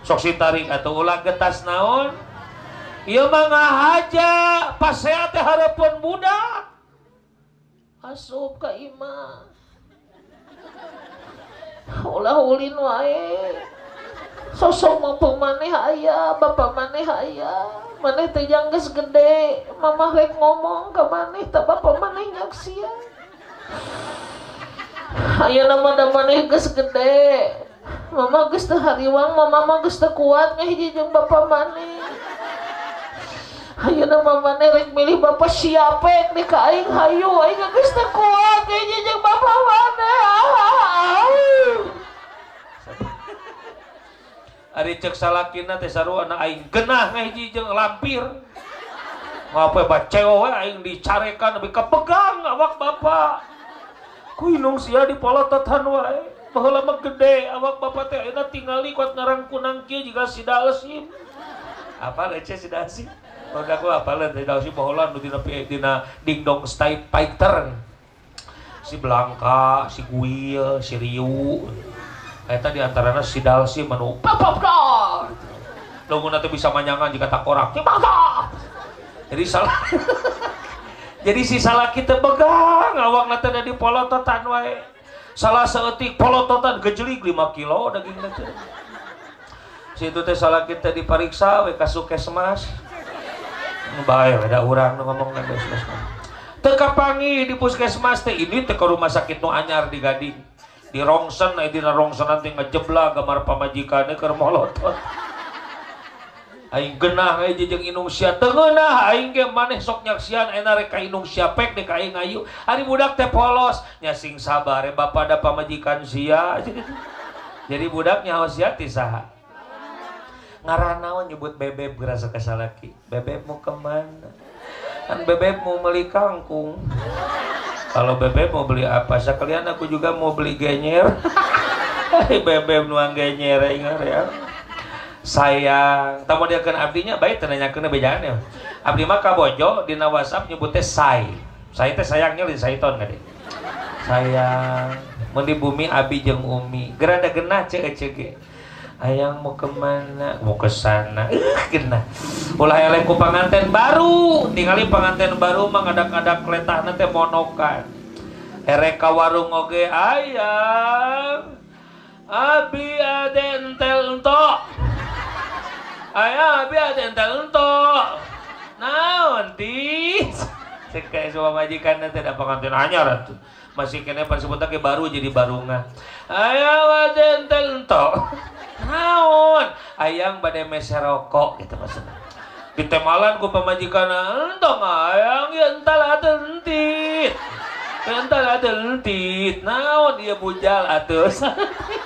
A: Sok sitarik atau ulah getas naon? Ieu mah ngahaja pasea teh hareupeun budak. Asup ka imah ulah ulin wae.
B: Sosok mampu maneh ayah bapak maneh ayah maneh teh geus gede mama rek ngomong ke maneh tak bapak maneh nyaksia ayah nama da maneh geus gede mama geus teu hariwang mama mah geus teu kuat ngahiji jeung bapak maneh. Ayo nama mana rek milih bapak siapa di kain hayu aing geus teu kuat ngahiji jeung bapak maneh
A: Ari cek salakina teh sarua aing genah ngahiji jeung lampir. Ngapa baceo we aing dicarekan lebih kepegang awak bapak. Ku inung sia dipolototan wae. Baheula mah gede awak bapak teh ayeuna tingali kuat ngarang kunang kieu jiga si dalsim. Apa lece si dalsim? Udah aku apa lah dari dalsim baheula nu dina dina dingdong style fighter. Si Blanka, si Guil, si Riu. Eta di antaranya si Dalsi menu papapda. Nanti bisa manyangan jika tak korak. Jadi salah. <laughs> Jadi si salah kita pegang awak nanti ada di polototan wae. Salah seetik polototan gejelig 5 kilo daging nanti. Situ teh salah kita diperiksa we kasukesmas. Bae ada orang ngomong nang Teka pangi di puskesmas teh ini teh rumah sakit nu anyar di Gading di rongsen ay di rongsen nanti ngejebla gambar pamajikannya ke molotot aing genah ay jejeng inung sia tengenah aing ge maneh sok nyaksian enak rek ka inung siapek dek aing ayu. Hari budak teh polos nyasing sabar ya bapak ada pamajikan sia. <laughs> Jadi budaknya harus siati saha. Ngaranawan nyebut bebek berasa kesalaki bebek mau ke mana kan bebek mau meli kangkung kalau bebek mau beli apa? Sekalian aku juga mau beli genyer <laughs> bebek nuang genyer ingat ya. Sayang. Tamu dia kan abdinya baik tenanya kena bejaan ya. Abdi mah kabojo di whatsapp nyebutnya say. Saya teh sayangnya di saiton kan sayang. Mau di bumi abi jeng umi. Gerada genah cek cek ayang mau ke mana? Mau ke sana. Kena. Ulah elek ku panganten baru. Tinggali panganten baru mah ngadak-ngadak letah nanti monokan. Ereka warung oge ayang abi aden tel ento ayang abi aden tel ento naon tis? Kayak semua majikan nanti ada panganten anyar tuh masih kena sebentar ke baru jadi barunga. Ayang aden tel ento naon? Ayang badai meser rokok gitu maksudnya. Ditemalan ku pemajikan entong ayang ya ental ada entit ental ada entit naon dia bujal atus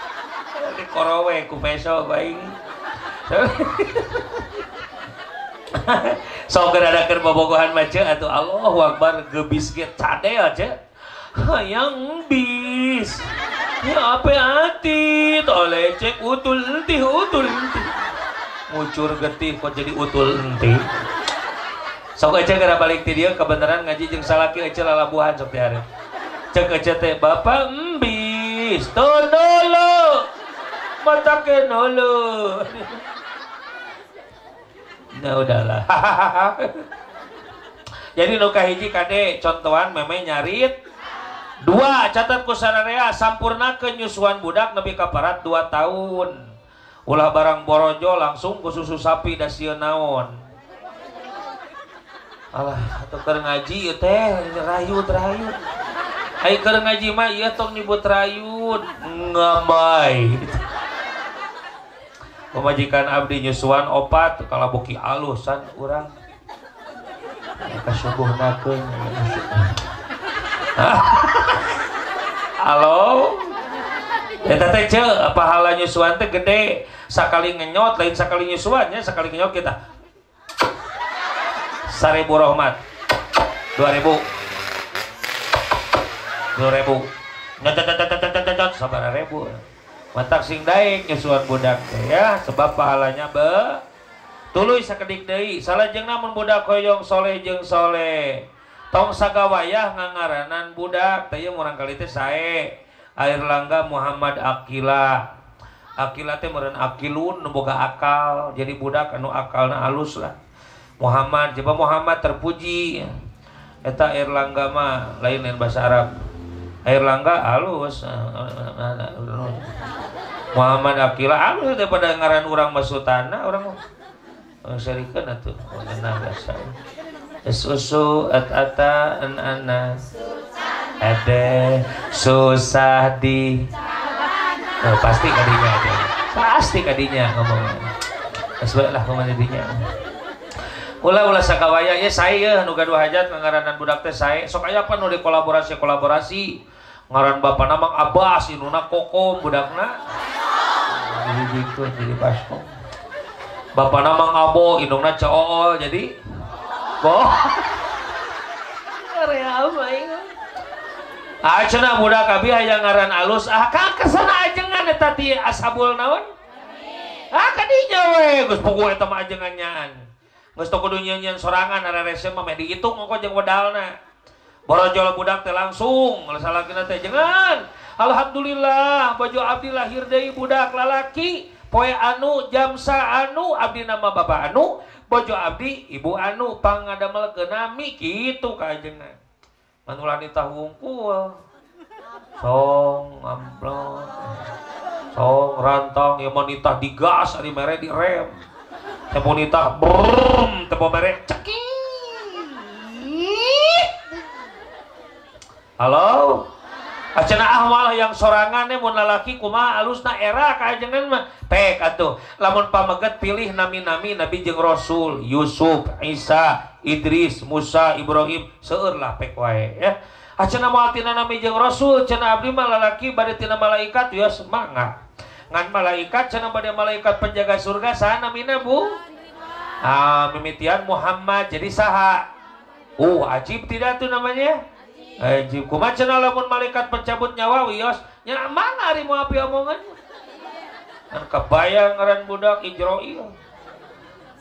A: <laughs> di korowe ku peso baing <laughs> so geradakan bobogohan mace atau Allah Akbar gebis get cade aja hayang bis. Ya apa hati? Oleh cek utul enti utul enti. Ngucur getih kok jadi utul enti. Sok aja gara balik ti dia kebenaran ngaji jeung salaki aja lalabuhan sok hari. Cek aja teh bapak embis tonolo mata ke nolo. Nah <laughs> udahlah. <laughs> Jadi nuka hiji kade contohan meme nyarit dua catat ku sararea sampurna kenyusuan budak nepi kaparat dua tahun. Ulah barang borojo langsung ku susu sapi da sieun naon. Alah keur ngaji teh rayut rayut. Ai keur ngaji mah ieu tong nyebut rayut. Ngambai pemajikan abdi nyusuan opat kalau buki alusan urang. Kasubuhnakeun <laughs> halo? Eta teh ce pahala nyusuan teh gede? Sakali ngenyot lain sakali nyusuannya sekali ngenyot kita. Seribu rahmat. Dua ribu. Dua ribu. Nyot sabar ribu. Matak sing daik nyusuan budak ya. Sebab pahalanya be. Tuluy sakedik deui. Salajeng namun budak koyong soleh jeung soleh tong sagawayah ngangaranan budak teh orang kali teh sae. Air langga Muhammad Akila Akila teh meureun akilun nu boga akal. Jadi budak anu akalna alus lah. Muhammad coba Muhammad terpuji. Eta air langga mah lain lain bahasa Arab. Air langga alus. Muhammad Akila aku daripada ngaran orang Masutana orang Oh, syarikan atuh. Oh, biasa. Susu at ata an ana. Ada susah di oh, pasti kadinya ada. Pasti kadinya ngomong. Sesuai lah ngomong dinya. Ulah sakawaya ya saya nu gaduh hajat ngaranan budak teh saya sok aya apa nu kolaborasi kolaborasi ngaran bapak nama Abbas inuna kokom budakna jadi gitu jadi baskom Bapak nama Abo, indungna coo jadi boh.
B: Area apa ini?
A: Ah cenah budak abi aya ngaran alus. Ah ka ke sana ajengan eta ti ashabul naon? Ah kadinya we, geus pugu eta mah ajengan nyaan. Geus teu kudu nyanyian sorangan are rese mah dihitung engko jeung wedalna. Borojol budak teh langsung, salakina teh jangan. Alhamdulillah, baju abdi lahir deui budak lalaki poe anu jamsa anu Abdi nama Bapak anu bojo Abdi Ibu anu pangadamel kenami gitu kajengan manulah nitah wungkul song amplop song rantong ya mau nitah digas ari mere di rem tempo nitah brum tempo mere cekik. Halo Acana ah malah yang sorangannya mun lalaki kumaha alusna era kajengan mah? Pek atuh. Lamun pameget pilih nami-nami nabi jeung rasul Yusuf Isa Idris Musa Ibrahim seueur lah pek wae ya. Acana moal tina nami jeung rasul cenah abdi mah lalaki bade tina malaikat ya semangat. Ngan malaikat cenah bade malaikat penjaga surga saha namina Bu? Ah mimitian Muhammad jadi saha? Uh ajib tidak tuh namanya Ajib kumaha cenah lamun malaikat pencabut nyawa wios nya mana ari api omongannya kan kebayang ngaran budak Ijroil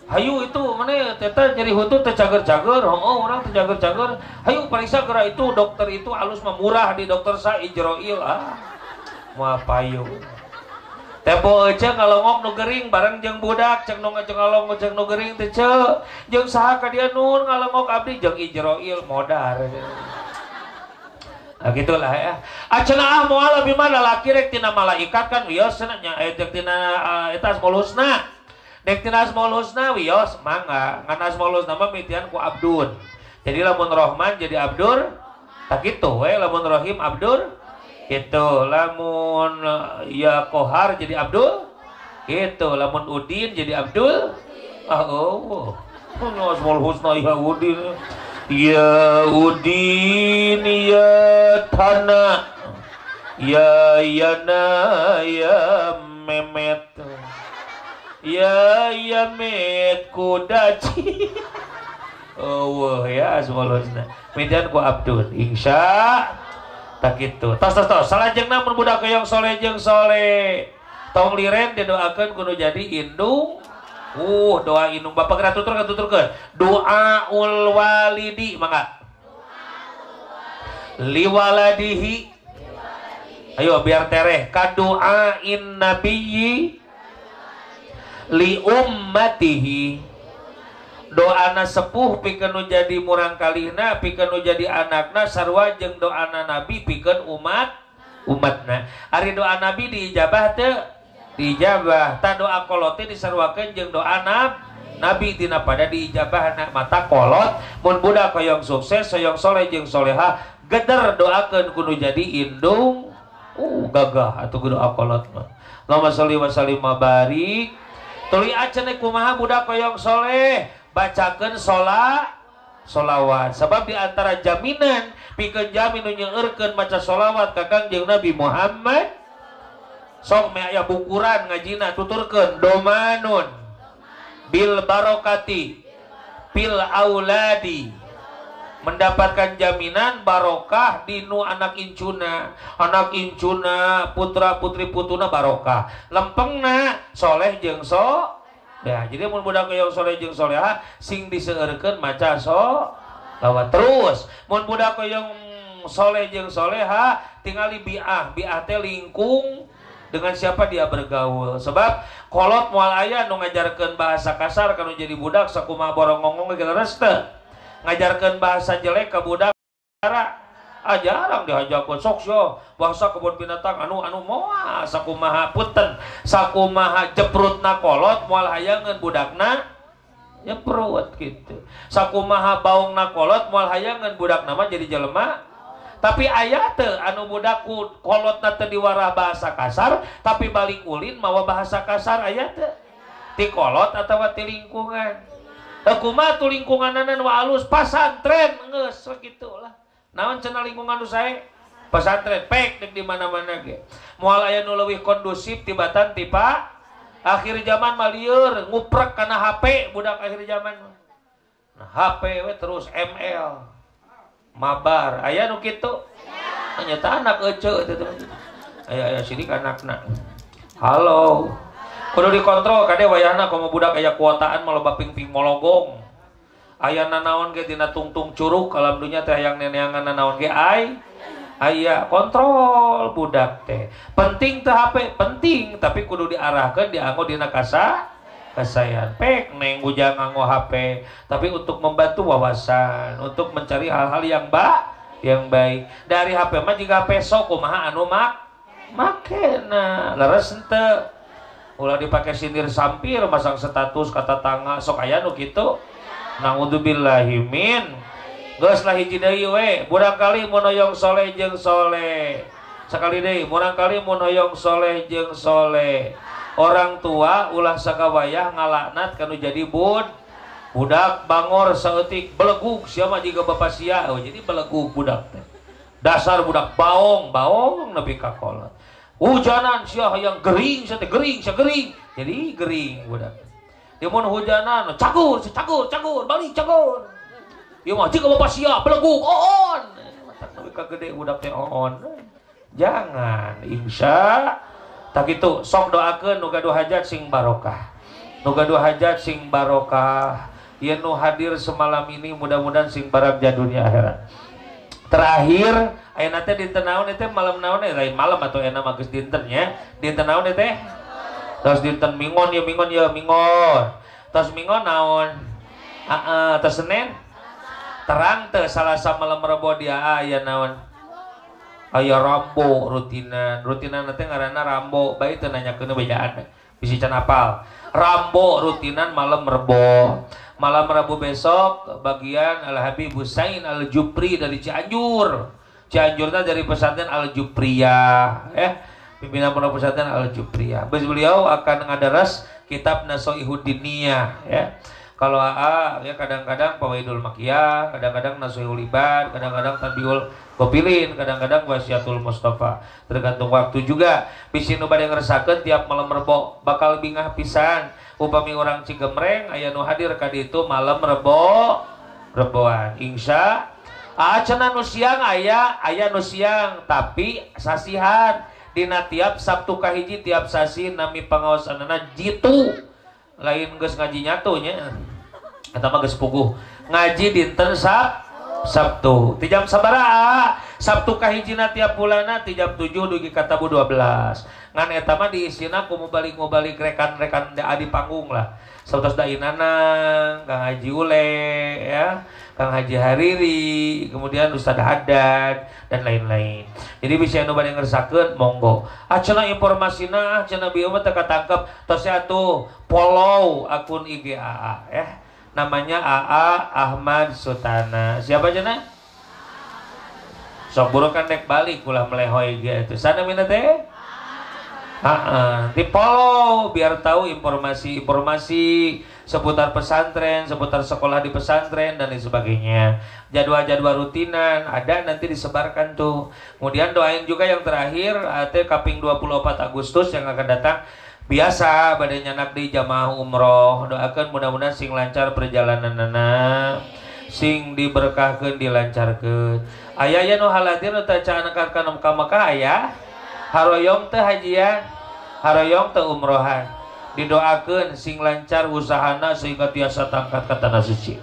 A: Hayu itu mana teta jadi hutu tercager-cager, oh orang tercager-cager. Hayu periksa kira itu dokter itu alus memurah di dokter sa Ijroil ah. Mau payu. Tempo aja ngalongok nu gering bareng jeung budak ceng nu ngajeng ngalongok ceng nu gering ce. Jeung saha ka dia nun ngalongok abdi jeung Ijroil modar. Nah gitulah ya. Acana ah moal lebih mana laki rek tina malaikat kan wios nya eh tina uh, eta asmaul husna. Dek tina asmaul wios mangga. Ngan asmaul husna mah mitian ku Abdun. Jadi lamun Rahman jadi Abdur. Tak gitu lamun Rahim Abdur. Gitu lamun ya Kohar jadi Abdul. Gitu lamun Udin jadi Abdul. Ah oh. Oh, asmaul husna ya Udin. Ya Udin ya Tanah Ya Yana ya Memet Ya Yamet Kudaci Oh <laughs> ya Asmaulhusna Median ku Abdul. Insya Tak gitu. Tos tos tos Salajeng namun budak yang soleh jeng soleh. Tong liren didoakan kudu jadi indung Uh, doa inung Bapak kira tutur kan tutur kan. Doa ul walidi mangga. Liwaladihi. Ayo biar tereh. Kadu'ain nabiyyi li ummatihi. Doana sepuh pikeun jadi murang kalina, pikeun jadi anakna sarwa jeung doana nabi pikeun umat umatna. Ari doa nabi diijabah teu? Dijabah tak doa kolot diseruakan jeng doa nab Nabi tina pada diijabah anak mata kolot. Mun budak koyong sukses soyong soleh jeng soleha geder doakan kudu jadi indung. Uh gagah atau doa kolot mah. Lama sholli wa sallim tuli acene kumaha budak koyong soleh? Bacakan sholat solawat. Sebab di antara jaminan pikeun jamin nyeurkeun maca solawat kakang jeung Nabi Muhammad sok me aya bukuran ngajina tuturkeun. Domanun. Bil barokati. Bil auladi. Mendapatkan jaminan barokah dinu anak incuna. Anak incuna putra putri putuna barokah. Lempengna soleh jeng so. Ya jadi mun budak yang soleh jeng soleha ah, sing diseueurkeun maca so. Lawa terus. Mun budak yang soleh jeng soleha ah, tinggali biah. Biah teh lingkung. dengan siapa dia bergaul? Sebab kolot mual ayah nu ngajarkan bahasa kasar kalau jadi budak sakuma borong ngomong gitu reste ngajarkan bahasa jelek ke budak cara ah jarang diajakkan sok yo bahasa kebun binatang anu anu moa sakumaha punten sakumaha jeprutna kolot mual hayangan budakna nyeprut gitu sakumaha baung nakolot mual hayangan budak nama jadi jelema tapi ayat anu budakku kolot diwara bahasa kasar tapi balik ulin mawa bahasa kasar ayat tikolot atau ti lingkungan. Kuma tu lingkungan lingkunganan wa alus pasantren nges lah naon cenah lingkungan saya pasantren pek dek di mana-mana ge. Moal aya nu leuwih kondusif tibatan tipa akhir zaman malieur nguprek kana HP budak akhir zaman nah, HP we terus ML mabar. Aya nu kitu? Nyata anak ece itu aya aya sidik anakna halo. Kudu dikontrol kade wayahna komo budak aya kuotaan maloba ping-ping mologong. Ayah nanaon ge dina tungtung curug alam dunia teh yang neneangan nanaon ge ay ayah kontrol budak teh. Penting teh HP penting tapi kudu diarahkan dianggo dina kasa kasayan pek neng ujang nganggo HP tapi untuk membantu wawasan untuk mencari hal-hal yang ba yang baik. Dari HP mah jika pesok kumaha anu mak? Makena leres ente. Ulah dipakai sindir sampir masang status kata tangga sok aya nu kitu. Naudzubillahimin Gus lah hiji deui we budak kali monoyong soleh jeung soleh. Sekali deui murang kali monoyong soleh jeung soleh orang tua ulah sakawayah ngalaknat kanu jadi bud budak bangor saeutik beleguk siapa jika bapak sia oh, jadi beleguk budak teh dasar budak baong baong nepi ka hujanan sia yang gering sia gering sia gering jadi gering budak Imun hujanan, cakur, cakur, cakur, balik cakur. Ieu mah jika bapak sia beleguk, on. Matak tapi kagede budak teh on. Jangan, insya tak itu sok doakeun nu gaduh hajat sing barokah. Nu gaduh hajat sing barokah. Ieu nu hadir semalam ini mudah-mudahan sing barang dunia akhirat. Terakhir aya teh dinten naon teh malam naon lain malam atau enak mah geus dinten nya. Dinten naon teh? terus dinten mingon ya mingon ya mingon terus mingon naon uh, uh, terus senin terang teh malam rebo dia aya naon aya rambo rutinan. Rutinan nanti ngarana rambo. Baik teh nanya kena bejaan. Bisa can apal. Rambo rutinan malam rebo. Malam rabu besok bagian al habib Husain al Jupri dari Cianjur. Cianjurnya dari pesantren al Jupriyah eh? Pimpinan pondok pesantren Al Jupriyah. Beliau akan ngadaras kitab Nasoihuddiniyah ya. Kalau AA ya kadang-kadang Pawaidul Makiyah, kadang-kadang Nasoihul Ibad, kadang-kadang Tabiul Kopilin, kadang-kadang Wasiatul Mustafa. Tergantung waktu juga. Bisi nu bade ngerasakeun tiap malam rebo bakal bingah pisan. Upami orang Cigemreng aya nu hadir ka ditu malam rebo reboan. Insya Acana nu siang aya aya nu siang tapi sasihan Dina tiap Sabtu kahiji tiap sasi nami pengawasanana jitu lain geus ngaji nyatunya mah geus puguh. Ngaji dinten Sab Sabtu. Ti jam sabaraha Sabtu kahijina tiap bulana ti jam 7 dugi ka tabu 12 ngan eta mah diisina ku balik balik rekan-rekan di panggung lah. Sautos dainana Kang Haji Ule ya Kang Haji Hariri, kemudian Ustaz Haddad dan lain-lain. Jadi bisa anu bade ngersakkeun monggo. Acana informasina cenah bieu mah teka tangkep tos atuh follow akun IG AA ya. Namanya AA Ahmad Sutana. Siapa cenah? Sok buru kan dek balik ulah melehoy IG itu. Sana mina teh? Heeh, di follow biar tahu informasi-informasi seputar pesantren, seputar sekolah di pesantren dan lain sebagainya. Jadwal-jadwal rutinan ada nanti disebarkan tuh. Kemudian doain juga yang terakhir AT Kaping 24 Agustus yang akan datang. Biasa badannya anak di jamaah umroh. Doakan mudah-mudahan sing lancar perjalanan nana. Sing diberkahkan dilancarkan ayah ya nu halatir nu taca anak akan Mekah ayah. Haroyong teh hajian. Haroyong teh umrohan didoakan sing lancar usahana sehingga tiasa tangkat ke tanah suci.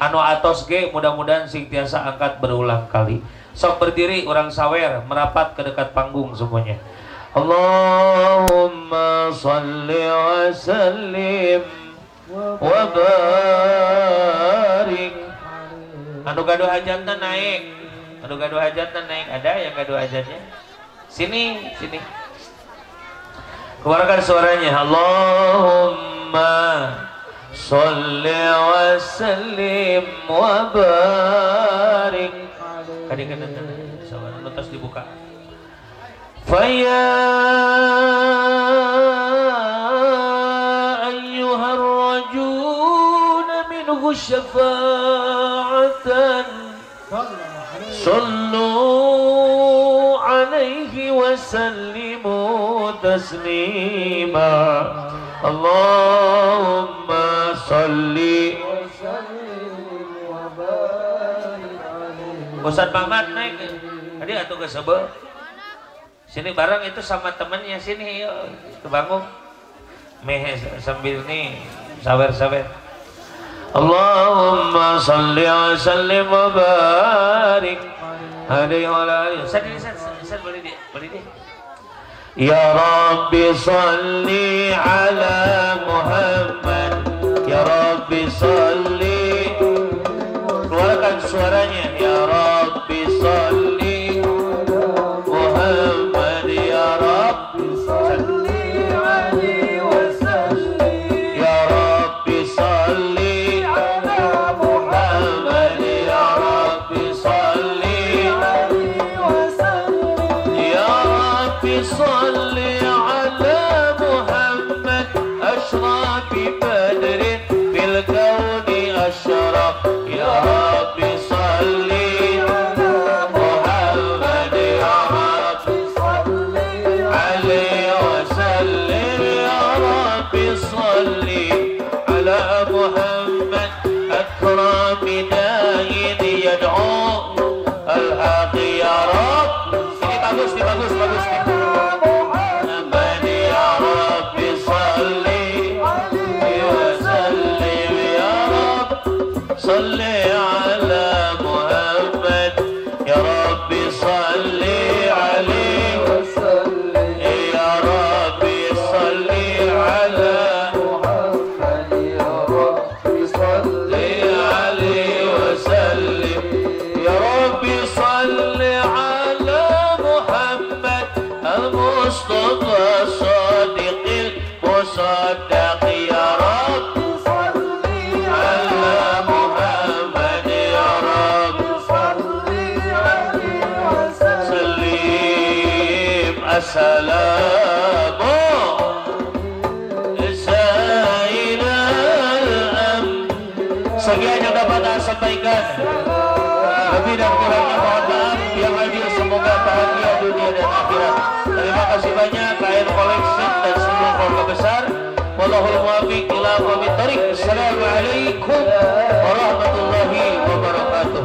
A: Anu atos ge mudah-mudahan sing tiasa angkat berulang kali. Sok berdiri orang sawer merapat ke dekat panggung semuanya. Allahumma salli wa sallim wa barik. Anu gaduh hajatna naik. Anu gaduh hajatna naik. Ada yang gaduh hajatnya? Sini sini Keluarkan suaranya. Allahumma salli wa sallim wa barik. Kadang kadang sabar letas dibuka. Faya ayyuhar rajun minhu syafa'atan. Sallu وسلموا تسليما اللهم صل Ustaz Mamat naik tadi atau ke sebel sini bareng itu sama temennya sini yuk kebangun meh sambil nih sawer-sawer اللهم صل وسلم وبارك يا رب صل على محمد. يا رب صل. keluarkan suaranya ya صل kasih banyak KN Collection dan seluruh keluarga besar. Wallahul muwaffiq ila aqwamit thoriq. Assalamualaikum warahmatullahi wabarakatuh.